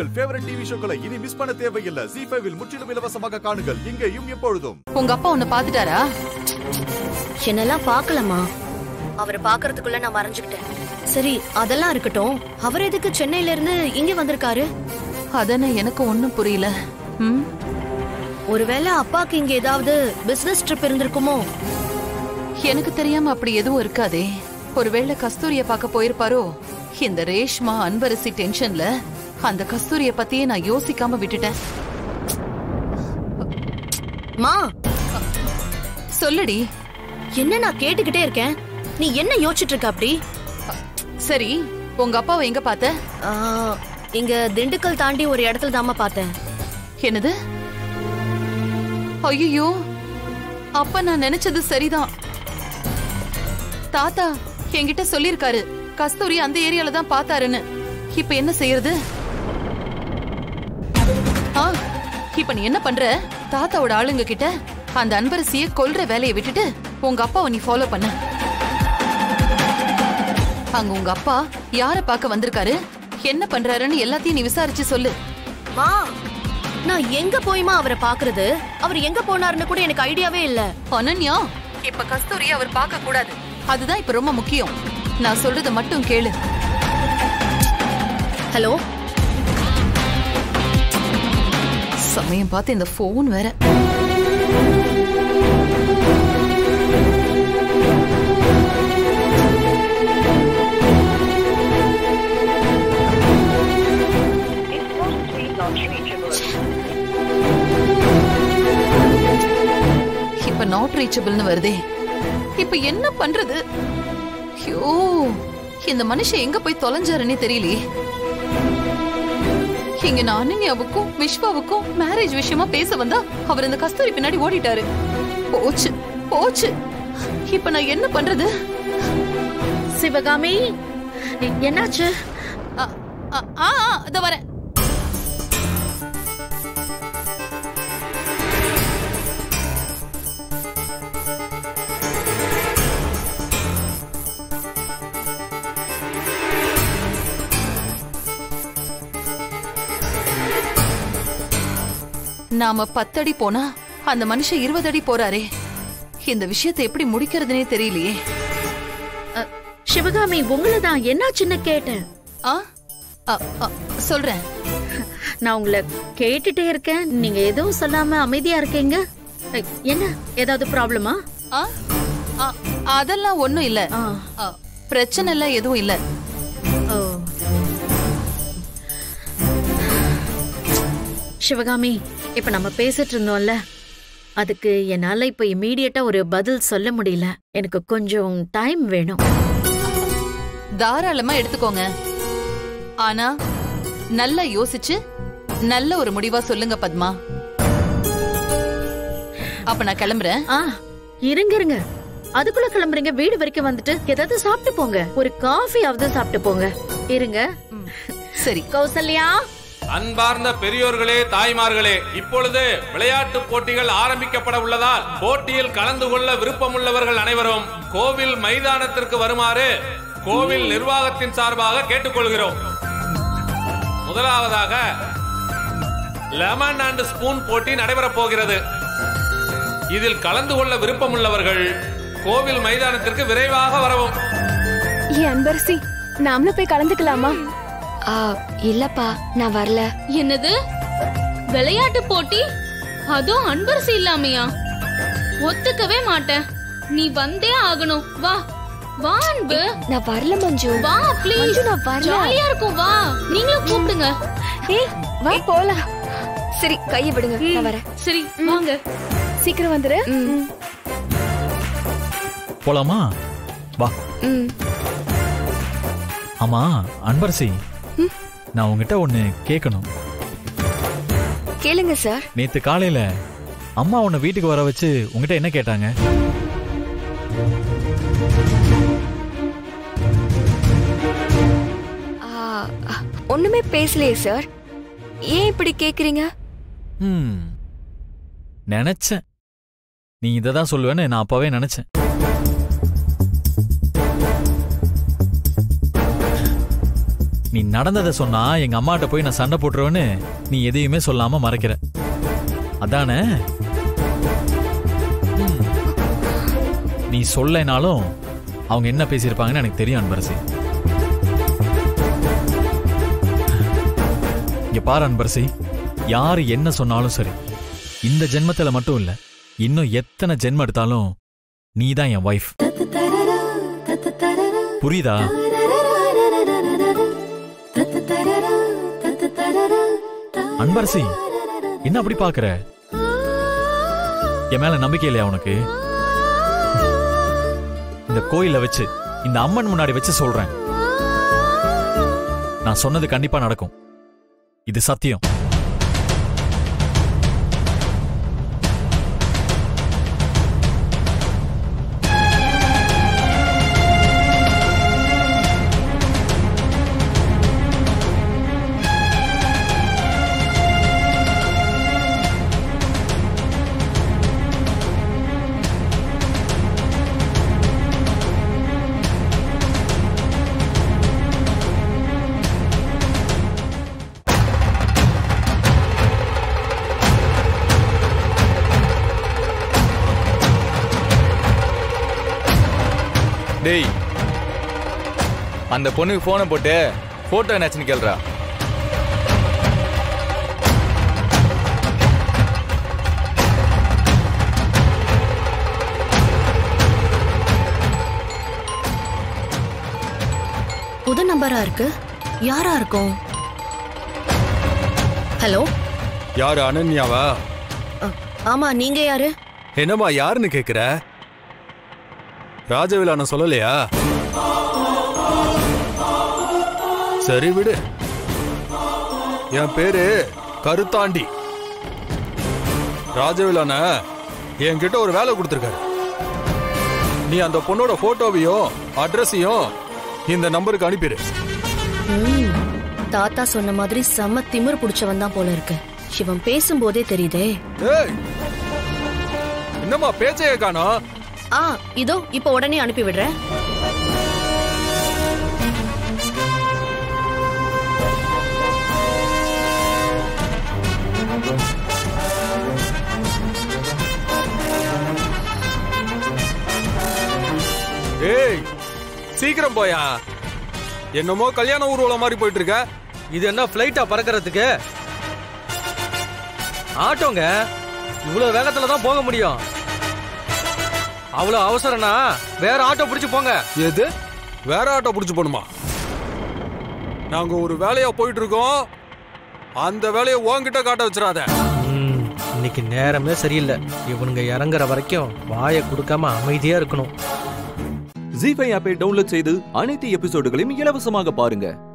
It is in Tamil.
உங்கள் ஃபேவரட் டிவி ஷோக்களை இனி மிஸ் பண்ண தேவையில்லை. ஜி ஃபைவில் முற்றிலும் இலவசமாக காணுங்கள். இங்கேயும் எப்பொழுதும். உங்க அப்பா உன்னை பாத்துட்டாரா என்னெல்லாம் பார்க்கலமா அவரை பார்க்கறதுக்குள்ள நான் மறைஞ்சுக்கிட்டேன். சரி அதெல்லாம் இருக்கட்டும். அவர் எதுக்கு சென்னையில இருந்து இங்க வந்திருக்காரு? அதானே எனக்கு ஒண்ணும் புரியல. ம்? ஒருவேளை அப்பாக்கு இங்க ஏதாவது பிசினஸ் ட்ரிப் இருந்திருக்குமோ? எனக்கு தெரியாம அப்படி எதுவும் இருக்காதே. ஒருவேளை கஸ்தூரிய பார்க்க போயிருப்பாரோ? இந்த ரேஷ்மா அன்பரசி டென்ஷன்ல அந்த கஸ்தூரிய பத்தியே நான் யோசிக்காம விட்டுட்டேன். மா! சொல்லுடி. என்ன நான் கேட்டுக்கிட்டே இருக்கேன்? நீ என்ன யோசிச்சுட்டு இருக்க அப்படி? சரி உங்க அப்பாவை எங்க பார்த்த? இங்க திண்டுக்கல் தாண்டி ஒரு இடத்துல தாமா பார்த்தேன். என்னது? ஐயோ அப்ப நான் நினைச்சது சரிதான். தாத்தா என்கிட்ட சொல்லிருக்காரு கஸ்தூரி அந்த ஏரியால தான் பார்த்தாருன்னு. இப்ப என்ன செய்யறது? இப்ப நீ என்ன பண்ற? தாத்தாவோட ஆளுங்க கிட்ட அந்த அன்பரசிய கொல்ற வேலையை விட்டுட்டு உங்க அப்பாவை நீ ஃபாலோ பண்ண. அங்க உங்க அப்பா யார பார்க்க வந்திருக்காரு? என்ன பண்றாருன்னு எல்லாத்தையும் நீ விசாரிச்சு சொல்லு. மா நான் எங்க போயுமா அவரை பாக்குறது அவர் எங்க போனாருன்னு கூட எனக்கு ஐடியாவே இல்ல. அனன்யா? இப்ப கஸ்தூரிய அவர் பார்க்க கூடாது. அதுதான் இப்ப ரொம்ப முக்கியம். நான் சொல்றத மட்டும் கேளு. ஹலோ சமயம் பார்த்து இந்த போன் வேற. இப்ப நாட் ரீச்சபிள்னு வருதே. இப்ப என்ன பண்றது? ஐயோ இந்த மனுஷன் எங்க போய் தொலைஞ்சாருன்னே தெரியலையே. இங்க நான் அனன்யாவுக்கும் விஸ்வாவுக்கும் மேரேஜ் விஷயமா பேச வந்தா அவர் இந்த கஸ்தூரி பின்னாடி ஓடிட்டாரு. போச்சு போச்சு. இப்ப நான் என்ன பண்றது? சிவகாமி என்னாச்சு? ஆ, ஆ, இதோ வரேன். நாம பத்தடி போனா அந்த மனுஷன் இருபது அடி போறாரே. இந்த விஷயத்தை எப்படி முடிக்கிறதுனே தெரியலையே. சிவகாமி உங்களை தான் என்னாச்சுன்னு கேட்டேன். ஆ? ஆ, ஆ, சொல்றேன். நான் உங்களை கேட்டுட்டே இருக்கேன். நீங்க எதுவும் சொல்லாம அமைதியா இருக்கீங்க? என்ன? ஏதாவது ப்ராப்ளமா? அதெல்லாம் ஒண்ணும் இல்ல. பிரச்சனை எல்லாம் எதுவும் இல்ல. சிவகாமி இப்ப நம்ம பேசிட்டு இருந்தோம்ல? அதுக்கு என்னால இப்ப இம்மீடியட்டா ஒரு பதில் சொல்ல முடியல. எனக்கு கொஞ்சம் டைம் வேணும். தாராளமா எடுத்துக்கோங்க. ஆனா நல்லா யோசிச்சு நல்ல ஒரு முடிவா சொல்லுங்க பத்மா. அப்ப நான் கிளம்புறேன். ஆ இருங்க இருங்க. அதுக்குள்ள கிளம்புறீங்க வீடு வரைக்கும் வந்துட்டு ஏதாவது சாப்பிட்டு போங்க. ஒரு காஃபியாவது சாப்பிட்டு போங்க. இருங்க. சரி. கௌசல்யா? அன்பார்ந்த பெரியோர்களே தாய்மார்களே இப்பொழுது விளையாட்டு போட்டிகள் ஆரம்பிக்கப்பட உள்ளதால் போட்டியில் கலந்து கொள்ள விருப்பமுள்ளவர்கள் அனைவரும் கோவில் மைதானத்திற்கு வருமாறு கோவில் நிர்வாகத்தின் சார்பாக கேட்டுக்கொள்கிறோம். முதலாவதாக லெமன் அண்ட் ஸ்பூன் போட்டி நடைபெறப் போகிறது. இதில் கலந்து கொள்ள விருப்பமுள்ளவர்கள் கோவில் மைதானத்திற்கு விரைவாக வரவும். அன்பரசி நாமளும் போய் கலந்துக்கலாமா? இல்லப்பா நான் வரல. என்னது? விளையாட்டு போட்டி? அதுவும் அன்பரசு இல்லாமையா? ஒத்துக்கவே மாட்டேன். நீ வந்தே ஆகணும். வா. வா அன்பு. நான் வரல மஞ்சு. வா ப்ளீஸ் நான் வரல. ஜாலியா இருக்கும். வா. நீங்களும் கூப்பிடுங்க. ஏய் வா போலாம். சரி கையை விடுங்க. நான் வரேன். சரி வாங்க. சீக்கிரம் வந்துரு. போலாமா? வா. ஆமா அன்பரசி. நான் உங்ககிட்ட ஒன்னு கேட்கணும் கேளுங்க சார். நேத்து காலையில அம்மா உன்னை வீட்டுக்கு வர வச்சு உங்ககிட்ட என்ன கேட்டாங்க? ஒண்ணுமே பேசலையே சார். ஏன் இப்படி கேக்குறீங்க? ம் நினைச்சேன். நீ இதை தான் சொல்லுவேன்னு நான் அப்பவே நினைச்சேன். நடந்ததை சொன்னா எங்க அம்மாட்ட போய் நான் சண்டை போட்டுருவேன்னு நீ எதையுமே சொல்லாம மறைக்கிற. அதானே? நீ சொல்லனாலும் அவங்க என்ன பேசியிருப்பாங்கன்னு எனக்கு தெரியும் அன்பரசி. இங்க பாரு அன்பரசி. யாரு என்ன சொன்னாலும் சரி. இந்த ஜென்மத்துல மட்டும் இல்ல இன்னும் எத்தனை ஜென்மம் எடுத்தாலும் நீ தான் என் ஒய்ஃப் புரியுதா? அன்பரசி என்ன அப்படி பாக்குற என் மேல நம்பிக்கை இல்லையா உனக்கு? இந்த கோயில வச்சு இந்த அம்மன் முன்னாடி வச்சு சொல்றேன். நான் சொன்னது கண்டிப்பா நடக்கும். இது சத்தியம். டேய். அந்த பொண்ணுக்கு போனை போட்டு போட்டோ என்னாச்சுன்னு கேள்றா புது நம்பரா இருக்கு? யாரா இருக்கும்? ஹலோ? யாரு அனன்யாவா? ஆமா நீங்க யாரு? என்னம்மா யாருன்னு கேக்குற? ராஜவிலான சொல்லலையா? சரி விடு. என் பேரு கருத்தாண்டி. ராஜவிலான என்கிட்ட ஒரு வேலை கொடுத்துருக்காரு. நீ அந்த பொண்ணோட போட்டோவையும் அட்ரஸையும் இந்த நம்பருக்கு அனுப்பிடு தாத்தா சொன்ன மாதிரி செம்ம திமிர் புடிச்சவன் தான் போல இருக்கு. இவன் பேசும்போதே தெரியுதே. என்னம்மா பேச்சையே காணோம்? ஆ இதோ இப்ப உடனே அனுப்பி விடுறேன். ஏய் சீக்கிரம் போயா. என்னமோ கல்யாண ஊர்வலம் மாதிரி போயிட்டு இருக்க இது என்ன ஃப்ளைட்டா பறக்கிறதுக்கு? ஆட்டோங்க? இவ்வளவு வேகத்துல தான் போக முடியும். அவ்வளவு அவசரம்னா வேற ஆட்டோ பிடிச்சு போங்க. எது? வேற ஆட்டோ புடிச்சு போணுமா நாங்க ஒரு வேலையா போயிட்டு இருக்கோம். அந்த வேலையை உன்கிட்ட காட்ட வச்சிடாத. ம், இன்னைக்கு நேரமே சரியில்லை. இவனுங்க இறங்குற வரைக்கும் வாயை கொடுக்காம அமைதியா இருக்கணும். ஜி ஃபைவ் ஆப்பை டவுன்லோட் செய்து அனைத்து எபிசோடுகளையும் இலவசமாக பாருங்க.